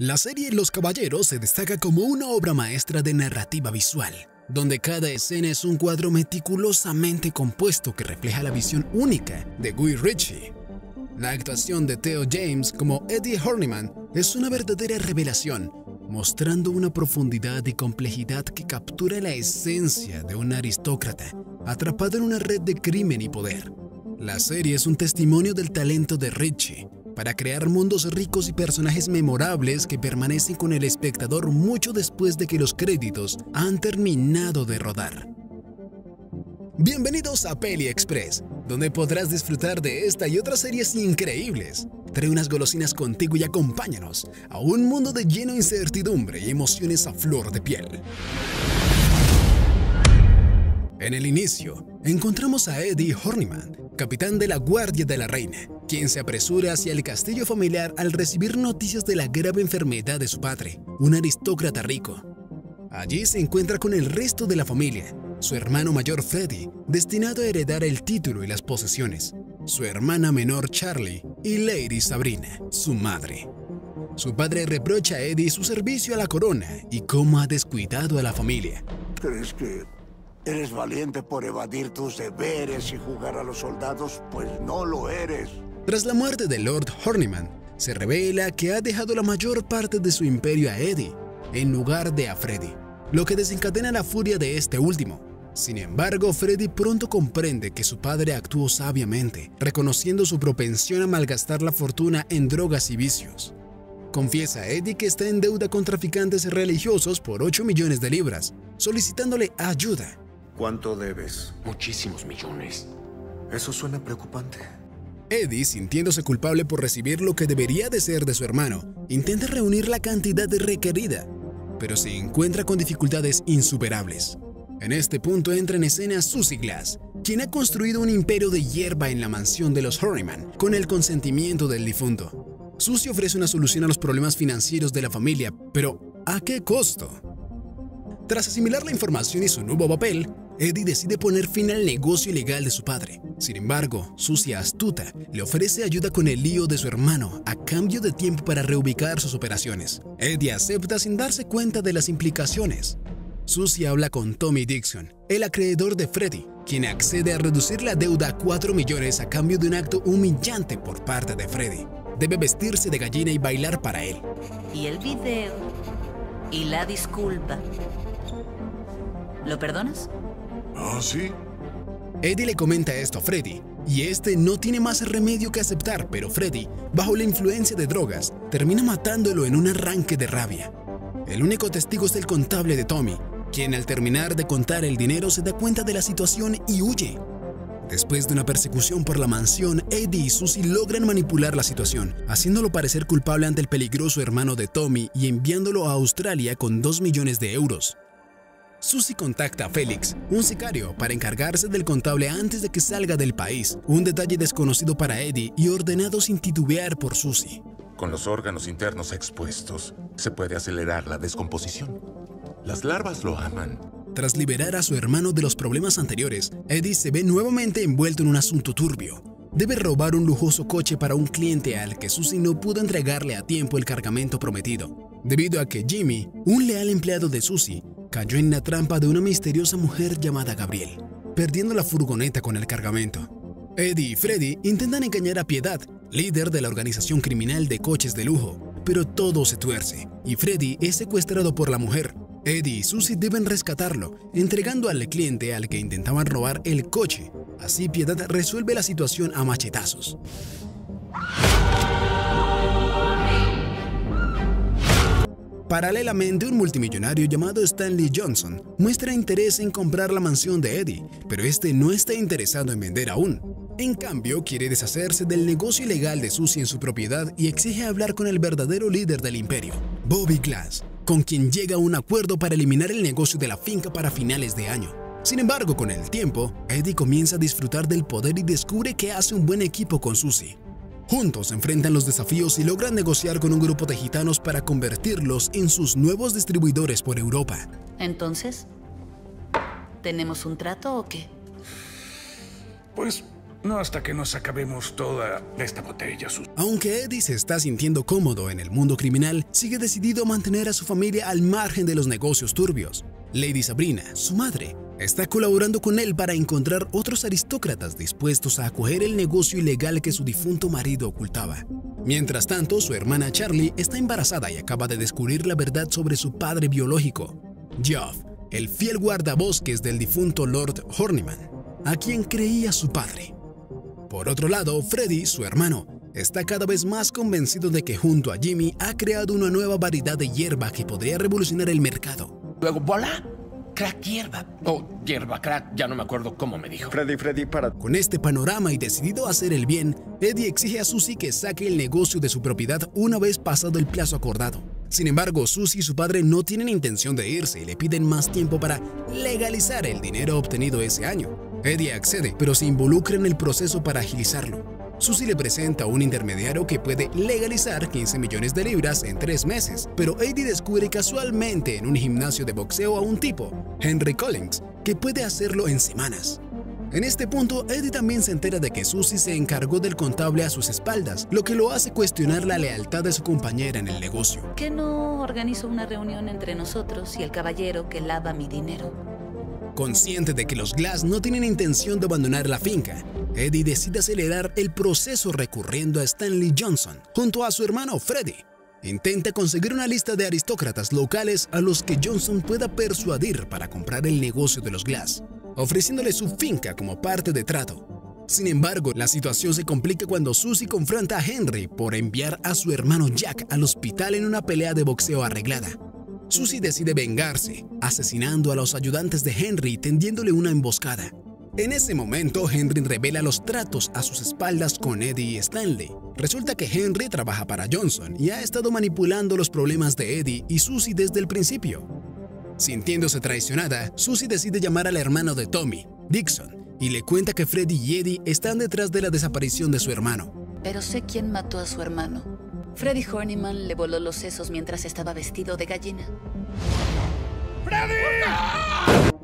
La serie Los Caballeros se destaca como una obra maestra de narrativa visual, donde cada escena es un cuadro meticulosamente compuesto que refleja la visión única de Guy Ritchie. La actuación de Theo James como Eddie Horniman es una verdadera revelación, mostrando una profundidad y complejidad que captura la esencia de un aristócrata atrapado en una red de crimen y poder. La serie es un testimonio del talento de Ritchie, para crear mundos ricos y personajes memorables que permanecen con el espectador mucho después de que los créditos han terminado de rodar. Bienvenidos a Peli Express, donde podrás disfrutar de esta y otras series increíbles. Trae unas golosinas contigo y acompáñanos a un mundo de lleno incertidumbre y emociones a flor de piel. En el inicio, encontramos a Eddie Horniman, capitán de la Guardia de la Reina, quien se apresura hacia el castillo familiar al recibir noticias de la grave enfermedad de su padre, un aristócrata rico. Allí se encuentra con el resto de la familia, su hermano mayor Freddy, destinado a heredar el título y las posesiones, su hermana menor Charlie y Lady Sabrina, su madre. Su padre reprocha a Eddie su servicio a la corona y cómo ha descuidado a la familia. ¿Crees que eres valiente por evadir tus deberes y jugar a los soldados? Pues no lo eres. Tras la muerte de Lord Horniman, se revela que ha dejado la mayor parte de su imperio a Eddie, en lugar de a Freddy, lo que desencadena la furia de este último. Sin embargo, Freddy pronto comprende que su padre actuó sabiamente, reconociendo su propensión a malgastar la fortuna en drogas y vicios. Confiesa a Eddie que está en deuda con traficantes religiosos por 8 millones de libras, solicitándole ayuda. ¿Cuánto debes? Muchísimos millones. Eso suena preocupante. Eddie, sintiéndose culpable por recibir lo que debería de ser de su hermano, intenta reunir la cantidad requerida, pero se encuentra con dificultades insuperables. En este punto entra en escena Susie Glass, quien ha construido un imperio de hierba en la mansión de los Horriman con el consentimiento del difunto. Susie ofrece una solución a los problemas financieros de la familia, pero ¿a qué costo? Tras asimilar la información y su nuevo papel, Eddie decide poner fin al negocio ilegal de su padre. Sin embargo, Susie astuta le ofrece ayuda con el lío de su hermano a cambio de tiempo para reubicar sus operaciones. Eddie acepta sin darse cuenta de las implicaciones. Susie habla con Tommy Dixon, el acreedor de Freddy, quien accede a reducir la deuda a 4 millones a cambio de un acto humillante por parte de Freddy. Debe vestirse de gallina y bailar para él. Y el video. Y la disculpa. ¿Lo perdonas? ¿Ah, sí? Eddie le comenta esto a Freddy, y este no tiene más remedio que aceptar, pero Freddy, bajo la influencia de drogas, termina matándolo en un arranque de rabia. El único testigo es el contable de Tommy, quien al terminar de contar el dinero se da cuenta de la situación y huye. Después de una persecución por la mansión, Eddie y Susie logran manipular la situación, haciéndolo parecer culpable ante el peligroso hermano de Tommy y enviándolo a Australia con 2 millones de euros. Susie contacta a Félix, un sicario, para encargarse del contable antes de que salga del país, un detalle desconocido para Eddie y ordenado sin titubear por Susie. Con los órganos internos expuestos, se puede acelerar la descomposición. Las larvas lo aman. Tras liberar a su hermano de los problemas anteriores, Eddie se ve nuevamente envuelto en un asunto turbio. Debe robar un lujoso coche para un cliente al que Susie no pudo entregarle a tiempo el cargamento prometido, debido a que Jimmy, un leal empleado de Susie, cayó en la trampa de una misteriosa mujer llamada Gabriel, perdiendo la furgoneta con el cargamento. Eddie y Freddy intentan engañar a Piedad, líder de la organización criminal de coches de lujo, pero todo se tuerce y Freddy es secuestrado por la mujer. Eddie y Susie deben rescatarlo, entregando al cliente al que intentaban robar el coche. Así Piedad resuelve la situación a machetazos. Paralelamente, un multimillonario llamado Stanley Johnson muestra interés en comprar la mansión de Eddie, pero este no está interesado en vender aún. En cambio, quiere deshacerse del negocio ilegal de Susie en su propiedad y exige hablar con el verdadero líder del imperio, Bobby Glass, con quien llega a un acuerdo para eliminar el negocio de la finca para finales de año. Sin embargo, con el tiempo, Eddie comienza a disfrutar del poder y descubre que hace un buen equipo con Susie. Juntos enfrentan los desafíos y logran negociar con un grupo de gitanos para convertirlos en sus nuevos distribuidores por Europa. Entonces, ¿tenemos un trato o qué? Pues No hasta que nos acabemos toda esta botella. Aunque Eddie se está sintiendo cómodo en el mundo criminal, sigue decidido a mantener a su familia al margen de los negocios turbios. Lady Sabrina, su madre, está colaborando con él para encontrar otros aristócratas dispuestos a acoger el negocio ilegal que su difunto marido ocultaba. Mientras tanto, su hermana Charlie está embarazada y acaba de descubrir la verdad sobre su padre biológico, Geoff, el fiel guardabosques del difunto Lord Horniman, a quien creía su padre. Por otro lado, Freddy, su hermano, está cada vez más convencido de que junto a Jimmy ha creado una nueva variedad de hierba que podría revolucionar el mercado. Luego, bola, crack hierba. O hierba crack, ya no me acuerdo cómo me dijo. Freddy, Freddy, para. Con este panorama y decidido a hacer el bien, Eddie exige a Susie que saque el negocio de su propiedad una vez pasado el plazo acordado. Sin embargo, Susie y su padre no tienen intención de irse y le piden más tiempo para legalizar el dinero obtenido ese año. Eddie accede, pero se involucra en el proceso para agilizarlo. Susie le presenta a un intermediario que puede legalizar 15 millones de libras en tres meses, pero Eddie descubre casualmente en un gimnasio de boxeo a un tipo, Henry Collins, que puede hacerlo en semanas. En este punto, Eddie también se entera de que Susie se encargó del contable a sus espaldas, lo que lo hace cuestionar la lealtad de su compañera en el negocio. ¿Que no organizo una reunión entre nosotros y el caballero que lava mi dinero? Consciente de que los Glass no tienen intención de abandonar la finca, Eddie decide acelerar el proceso recurriendo a Stanley Johnson junto a su hermano Freddy. Intenta conseguir una lista de aristócratas locales a los que Johnson pueda persuadir para comprar el negocio de los Glass, ofreciéndole su finca como parte de trato. Sin embargo, la situación se complica cuando Susie confronta a Henry por enviar a su hermano Jack al hospital en una pelea de boxeo arreglada. Susie decide vengarse, asesinando a los ayudantes de Henry y tendiéndole una emboscada. En ese momento, Henry revela los tratos a sus espaldas con Eddie y Stanley. Resulta que Henry trabaja para Johnson y ha estado manipulando los problemas de Eddie y Susie desde el principio. Sintiéndose traicionada, Susie decide llamar al hermano de Tommy, Dixon, y le cuenta que Freddy y Eddie están detrás de la desaparición de su hermano. Pero sé quién mató a su hermano. Freddy Horniman le voló los sesos mientras estaba vestido de gallina.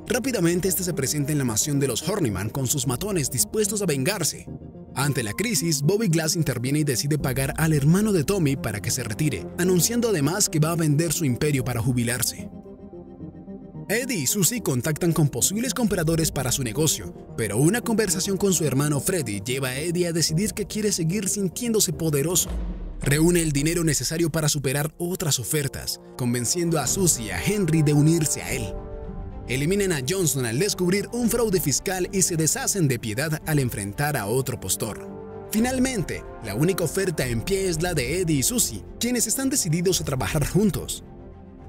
Rápidamente este se presenta en la mansión de los Horniman con sus matones dispuestos a vengarse. Ante la crisis, Bobby Glass interviene y decide pagar al hermano de Tommy para que se retire, anunciando además que va a vender su imperio para jubilarse. Eddie y Susie contactan con posibles compradores para su negocio, pero una conversación con su hermano Freddy lleva a Eddie a decidir que quiere seguir sintiéndose poderoso. Reúne el dinero necesario para superar otras ofertas, convenciendo a Susie y a Henry de unirse a él. Eliminan a Johnson al descubrir un fraude fiscal y se deshacen de piedad al enfrentar a otro postor. Finalmente, la única oferta en pie es la de Eddie y Susie, quienes están decididos a trabajar juntos.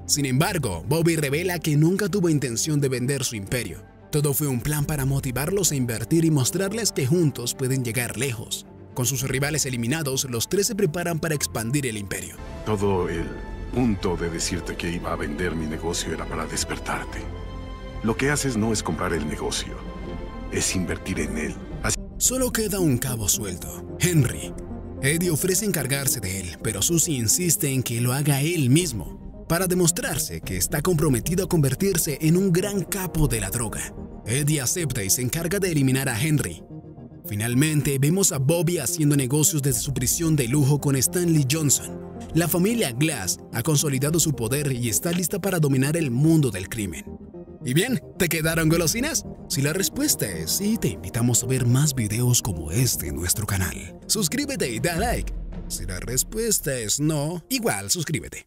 Sin embargo, Bobby revela que nunca tuvo intención de vender su imperio. Todo fue un plan para motivarlos a invertir y mostrarles que juntos pueden llegar lejos. Con sus rivales eliminados, los tres se preparan para expandir el imperio. Todo el punto de decirte que iba a vender mi negocio era para despertarte. Lo que haces no es comprar el negocio, es invertir en él. Así Solo queda un cabo suelto, Henry. Eddie ofrece encargarse de él, pero Susie insiste en que lo haga él mismo, para demostrarse que está comprometido a convertirse en un gran capo de la droga. Eddie acepta y se encarga de eliminar a Henry. Finalmente, vemos a Bobby haciendo negocios desde su prisión de lujo con Stanley Johnson. La familia Glass ha consolidado su poder y está lista para dominar el mundo del crimen. ¿Y bien? ¿Te quedaron golosinas? Si la respuesta es sí, te invitamos a ver más videos como este en nuestro canal. Suscríbete y da like. Si la respuesta es no, igual suscríbete.